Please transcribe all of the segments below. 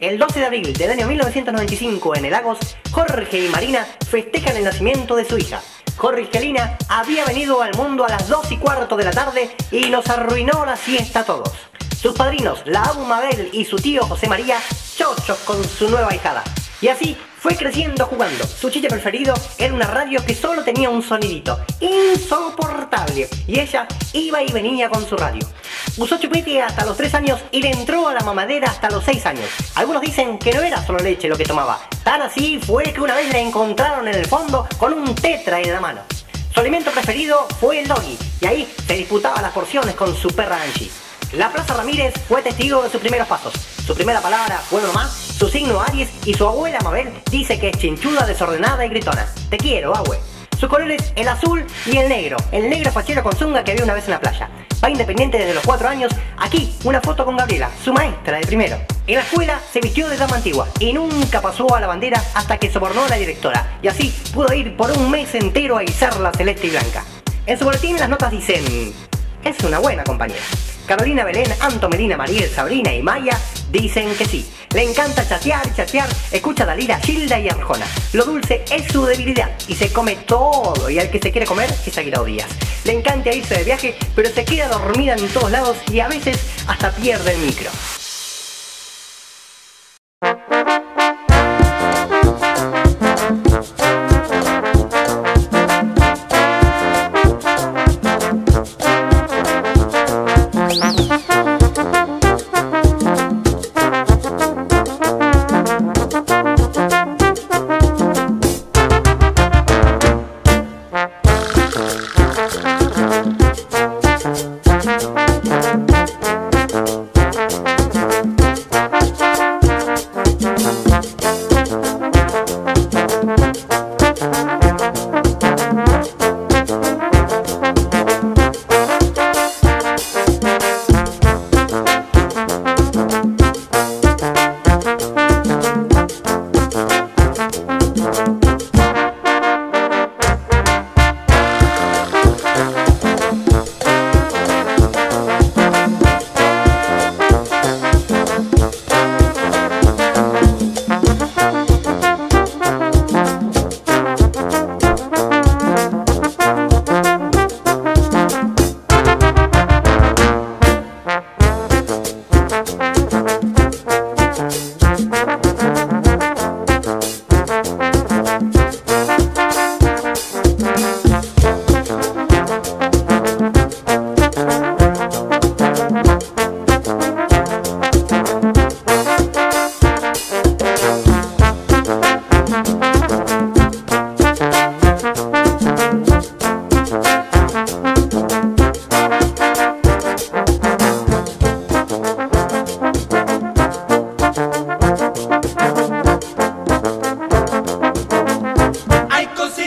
El 12 de abril del año 1995 en el Lagos, Jorge y Marina festejan el nacimiento de su hija. Jorge y Gelina había venido al mundo a las 2 y cuarto de la tarde y nos arruinó la siesta a todos. Sus padrinos, la Abu Mabel y su tío José María, chochos con su nueva hijada. Y así fue creciendo jugando. Su chiste preferido era una radio que solo tenía un sonidito, insoportable. Y ella iba y venía con su radio. Usó chupete hasta los 3 años y le entró a la mamadera hasta los 6 años. Algunos dicen que no era solo leche lo que tomaba. Tan así fue que una vez la encontraron en el fondo con un tetra en la mano. Su alimento preferido fue el doggy y ahí se disputaba las porciones con su perra Angie. La Plaza Ramírez fue testigo de sus primeros pasos. Su primera palabra fue nomás, su signo Aries y su abuela Mabel dice que es chinchuda, desordenada y gritona. Te quiero, abue. Sus colores el azul y el negro. El negro fachero con zunga que había una vez en la playa. Va independiente desde los 4 años. Aquí una foto con Gabriela, su maestra de primero. En la escuela se vistió de dama antigua y nunca pasó a la bandera hasta que sobornó a la directora. Y así pudo ir por un mes entero a izarla celeste y blanca. En su boletín las notas dicen... Es una buena compañera. Carolina Belén, Anto Medina, Mariel, Sabrina y Maya dicen que sí. Le encanta chatear, chatear, escucha a Dalila, Gilda y Arjona. Lo dulce es su debilidad y se come todo y al que se quiere comer es Aguirre Díaz. Le encanta irse de viaje, pero se queda dormida en todos lados y a veces hasta pierde el micro.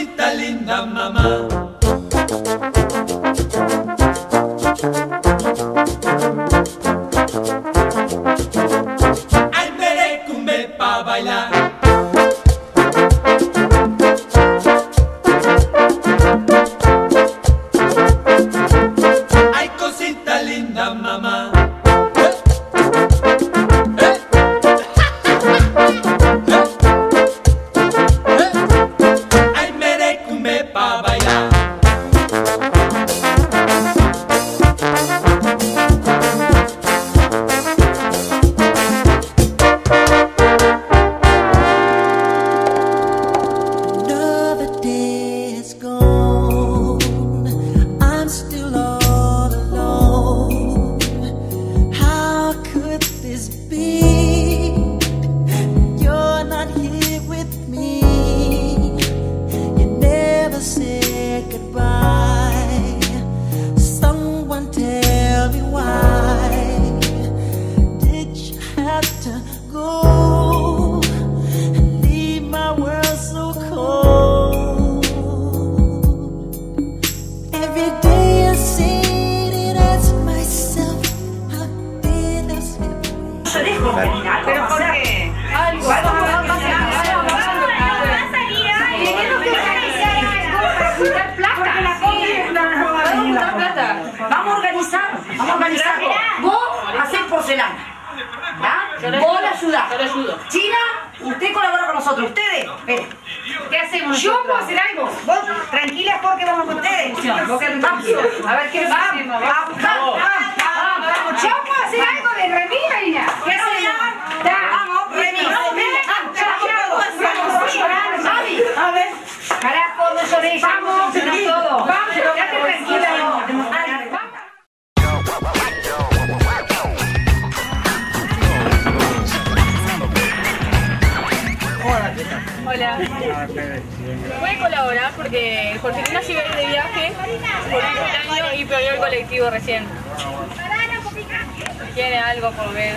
talitalinda mama. organizarlo. Vos hacés porcelana. Vos la ayudás. China, usted colabora con nosotros. Ustedes, ¿Qué hacemos? Yo puedo hacer algo. Vos tranquilas porque vamos con ustedes. A ver qué vamos. Vamos, vamos, vamos. Yo puedo hacer algo de remira, Ina. ganar porque Jorgelina sigue de viaje por un año y perdió el colectivo recién. Tiene algo por ver.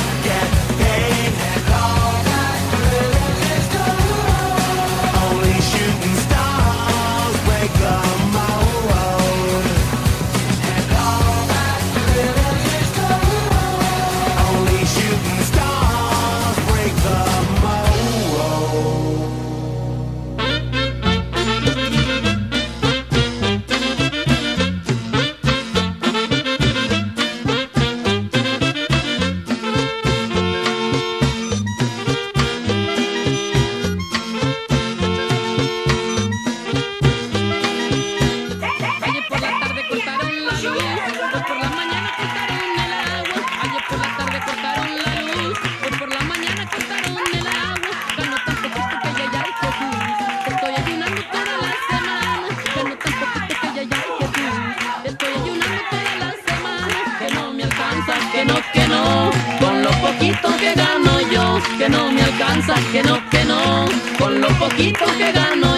que no, que no, con lo poquito que gano.